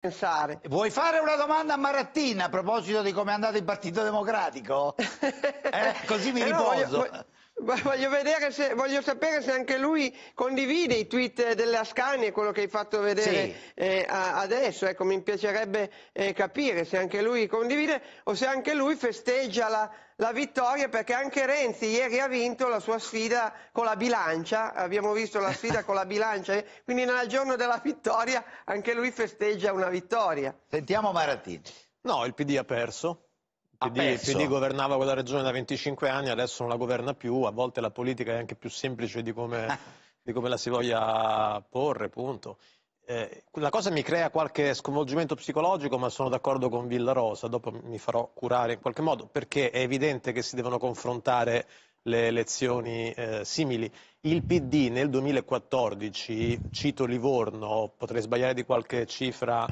pensare. Vuoi fare una domanda a Marattin a proposito di come è andato il Partito Democratico? eh, così mi riposo. voglio, voglio- voglio vedere se, voglio sapere se anche lui condivide i tweet delle Ascani, quello che hai fatto vedere Sì. eh, a- adesso. Ecco, mi piacerebbe eh, capire se anche lui condivide o se anche lui festeggia la, la vittoria, perché anche Renzi ieri ha vinto la sua sfida con la bilancia. Abbiamo visto la sfida con la bilancia, eh, quindi nel giorno della vittoria anche lui festeggia una vittoria. Sentiamo Marattin. No, il PD ha perso. PD, il PD governava quella regione da 25 anni, adesso non la governa più. A volte la politica è anche più semplice di come, di come la si voglia porre, punto. Eh, la cosa mi crea qualche sconvolgimento psicologico, ma sono d'accordo con Villarosa, dopo mi farò curare in qualche modo, perché è evidente che si devono confrontare le elezioni eh, simili. Il PD nel 2014, cito Livorno, potrei sbagliare di qualche cifra,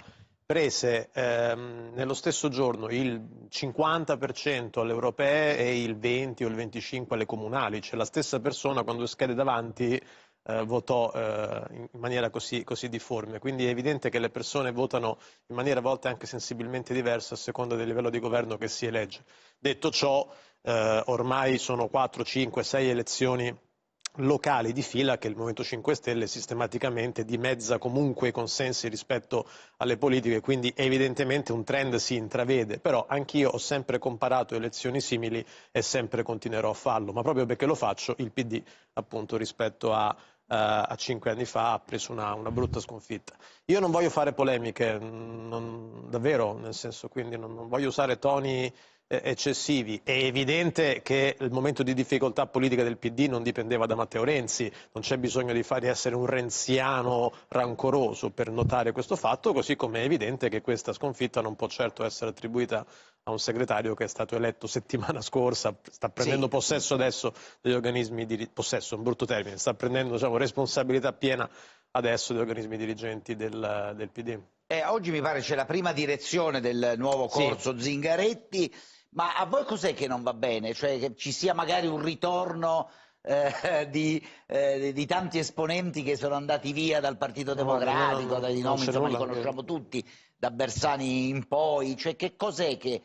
prese ehm, nello stesso giorno il 50% alle europee e il 20 o il 25 alle comunali, cioè la stessa persona quando schede davanti eh, votò eh, in maniera così, così difforme. Quindi è evidente che le persone votano in maniera a volte anche sensibilmente diversa a seconda del livello di governo che si elegge. Detto ciò, eh, ormai sono 4, 5, 6 elezioni locali di fila che il Movimento 5 Stelle sistematicamente dimezza comunque i consensi rispetto alle politiche, quindi evidentemente un trend si intravede, però anch'io ho sempre comparato elezioni simili e sempre continuerò a farlo, ma proprio perché lo faccio il PD appunto rispetto a, eh, a cinque anni fa ha preso una, una brutta sconfitta. Io non voglio fare polemiche, non- davvero, nel senso quindi non, non voglio usare toni eccessivi. È evidente che il momento di difficoltà politica del PD non dipendeva da Matteo Renzi, non c'è bisogno di fare essere un renziano rancoroso per notare questo fatto, così come è evidente che questa sconfitta non può certo essere attribuita a un segretario che è stato eletto settimana scorsa, sta prendendo Sì. possesso adesso degli organismi di possesso, un brutto termine, sta prendendo diciamo, responsabilità piena adesso degli organismi dirigenti del, del PD. Eh, oggi mi pare c'è la prima direzione del nuovo Sì. corso Zingaretti, ma a voi cos'è che non va bene? Cioè che ci sia magari un ritorno eh, di, eh, di tanti esponenti che sono andati via dal Partito Democratico, no, no, dai nomi insomma li conosciamo tutti, da Bersani in poi, cioè che cos'è che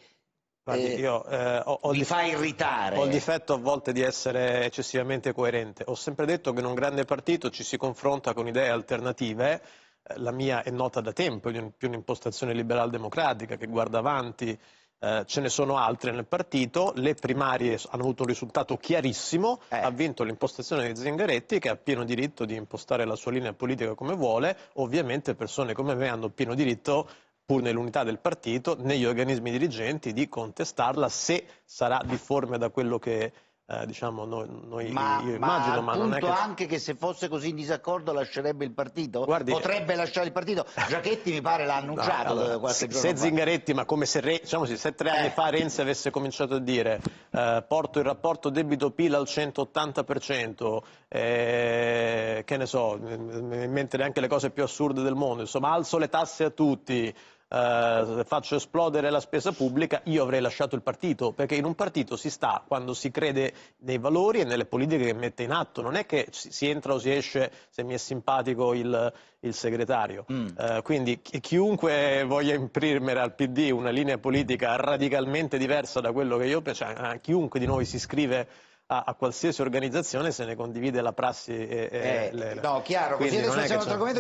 Guardi, eh, io eh, ho, ho vi dif- fa irritare? Ho il difetto a volte di essere eccessivamente coerente. Ho sempre detto che in un grande partito ci si confronta con idee alternative. Eh, La mia è nota da tempo, è di un'impostazione liberal-democratica che guarda avanti. Eh, ce ne sono altre nel partito. Le primarie hanno avuto un risultato chiarissimo. Eh. Ha vinto l'impostazione di Zingaretti, che ha pieno diritto di impostare la sua linea politica come vuole. Ovviamente persone come me hanno pieno diritto pur nell'unità del partito, negli organismi dirigenti, di contestarla se sarà difforme da quello che eh, diciamo noi, noi- Ma, io ma immagino, al ma non è che... anche che se fosse così in disaccordo lascerebbe il partito? Guardi- Potrebbe lasciare il partito? Giachetti mi pare l'ha No, annunciato allora, qualche se, giorno se. Zingaretti, ma come se, Re- diciamo se tre anni Eh. fa Renzi avesse cominciato a dire eh, porto il rapporto debito-PIL al 180%, eh, che ne so, mi in mente neanche le cose più assurde del mondo, insomma alzo le tasse a tutti, eh, faccio esplodere la spesa pubblica, io avrei lasciato il partito, perché in un partito si sta quando si crede nei valori e nelle politiche che mette in atto, non è che si entra o si esce se mi è simpatico il, il segretario. Mm. Eh, quindi chi- chiunque voglia imprimere al PD una linea politica radicalmente diversa da quello che io penso, cioè, a chiunque di noi si iscrive a, a qualsiasi organizzazione se ne condivide la prassi e, e Eh, le- no, chiaro, così adesso è un altro argomento